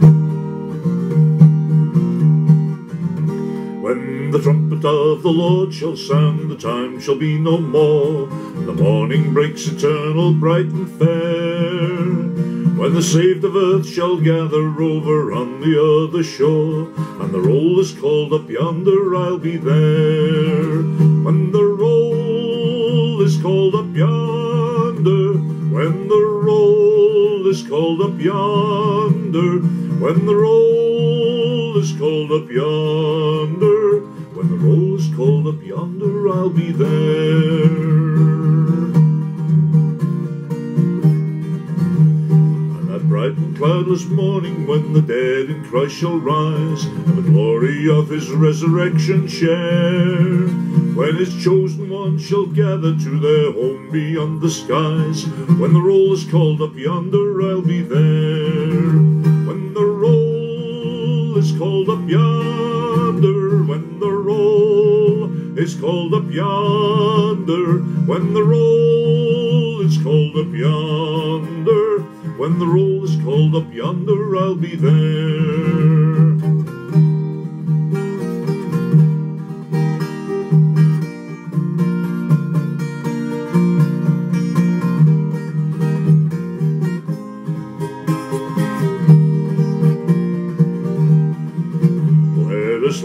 When the trumpet of the Lord shall sound, the time shall be no more. The morning breaks eternal, bright and fair. When the saved of earth shall gather over on the other shore, and the roll is called up yonder, I'll be there. When the roll is called up yonder, when the roll is called up yonder, when the roll is called up yonder, when the roll is called up yonder, I'll be there. On that bright and cloudless morning when the dead in Christ shall rise and the glory of his resurrection share. When his chosen ones shall gather to their home beyond the skies, when the roll is called up yonder, I'll be there. Is called up yonder, when the roll is called up yonder, when the roll is called up yonder, when the roll is called up yonder, I'll be there.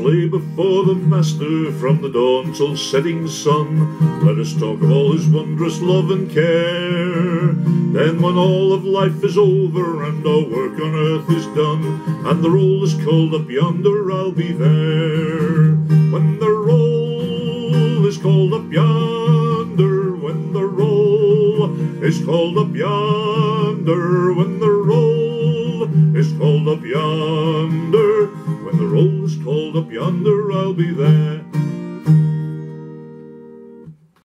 Lay before the Master from the dawn till setting sun. Let us talk of all his wondrous love and care. Then when all of life is over and our work on earth is done, and the roll is called up yonder, I'll be there. When the roll is called up yonder, when the roll is called up yonder, when the roll is called up yonder, when the roll is called up yonder, I'll be there.